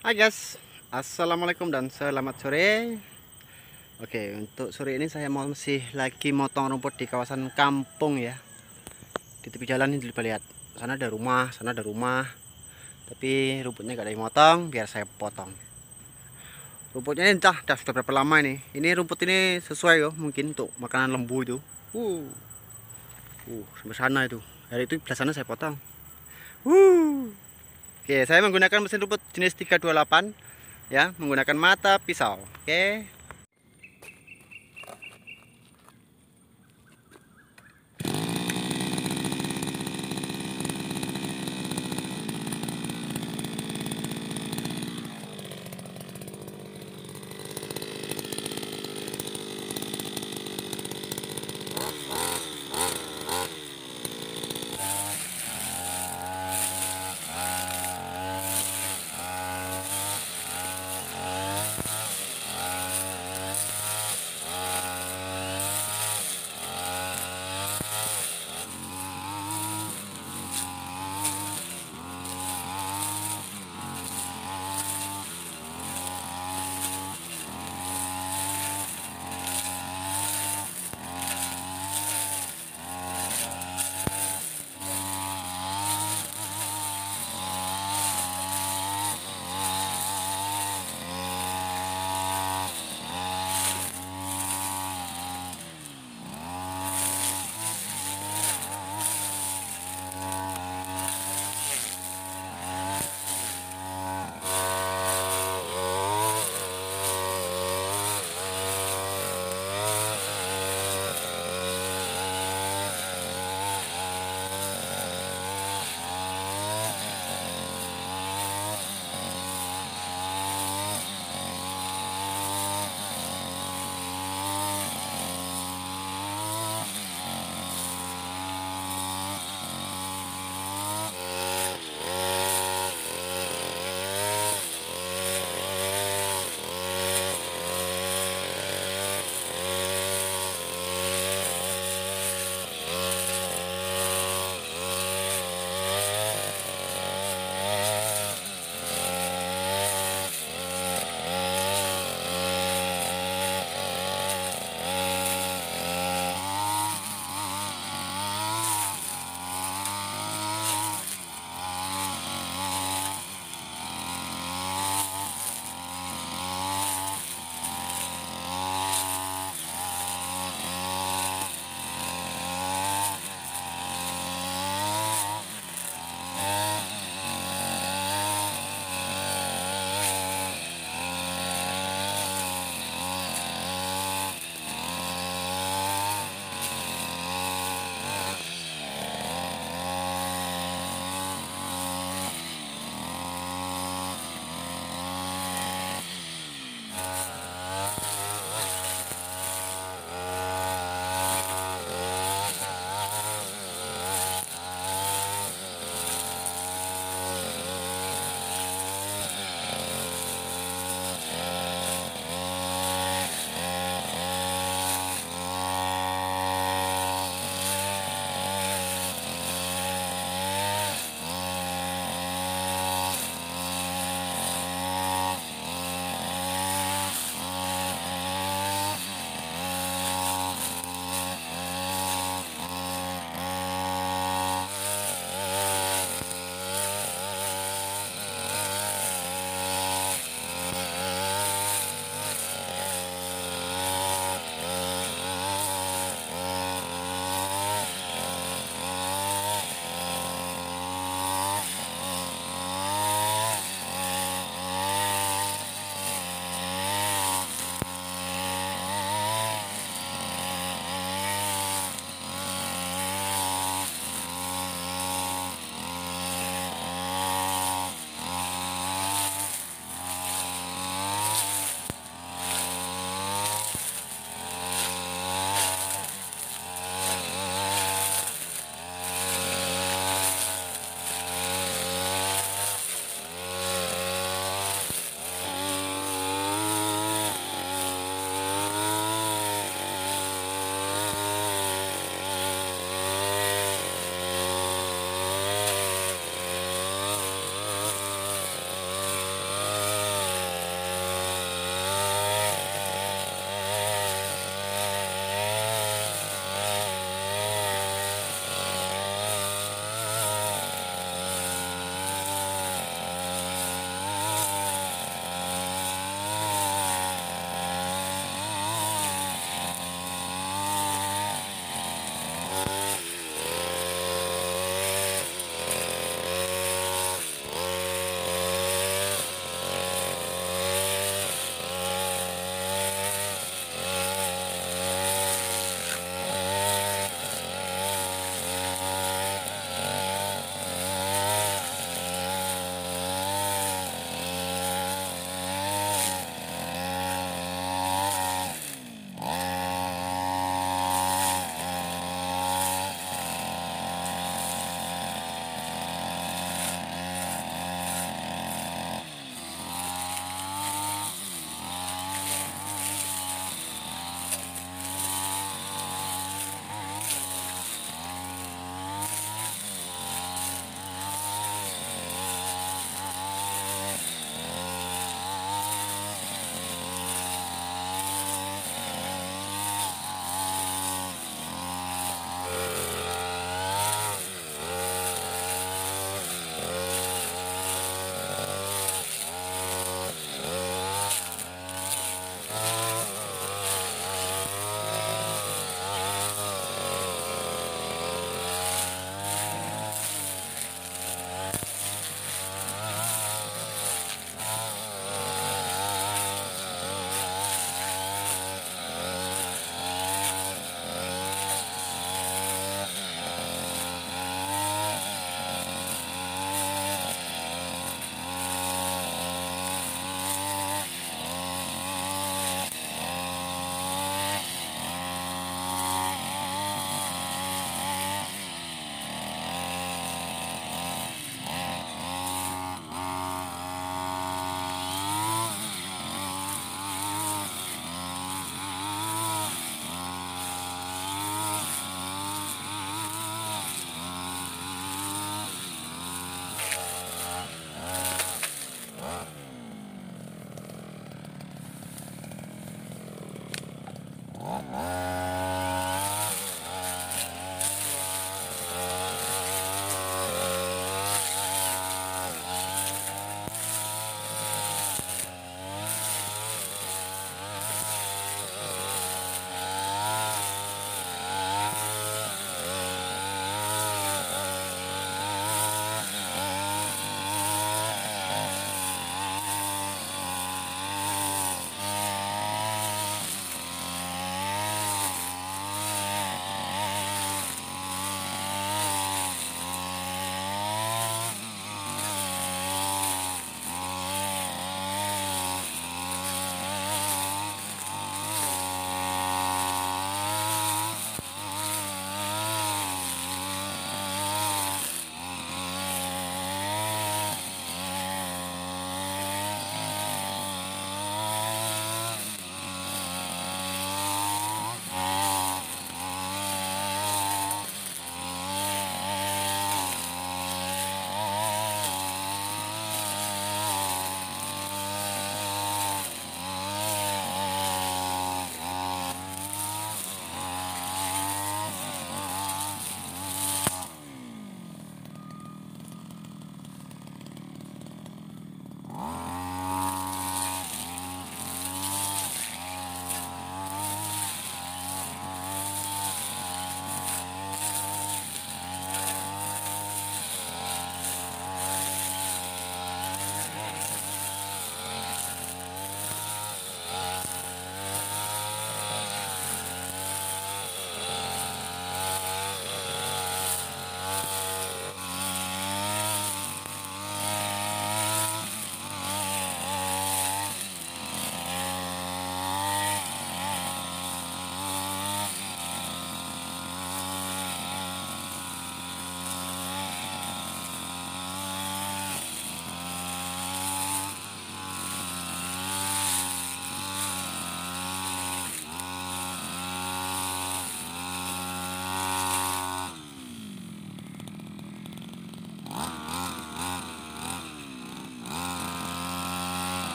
Hai guys, assalamualaikum dan selamat sore. Oke, untuk sore ini saya mau masih lagi motong rumput di kawasan kampung ya. Di tepi jalan ini coba lihat, sana ada rumah, sana ada rumah. Tapi rumputnya gak ada yang motong, biar saya potong. Rumputnya ini entah dah sudah berapa lama ini. Ini rumput ini sesuai yo, mungkin untuk makanan lembu itu. Uh, uh sampai sana itu. Dari itu belah sana saya potong. Uh. Oke, saya menggunakan mesin rumput jenis 328 ya, menggunakan mata pisau. Oke.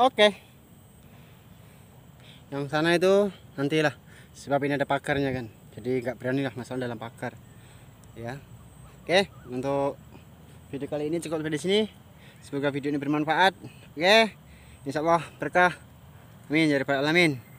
Oke. Yang sana itu nantilah sebab ini ada pagarnya kan. Jadi nggak berani lah masuk dalam pagar. Ya. Oke untuk video kali ini cukup sampai di sini. Semoga video ini bermanfaat. Oke insya Allah berkah. Amin ya rabbal alamin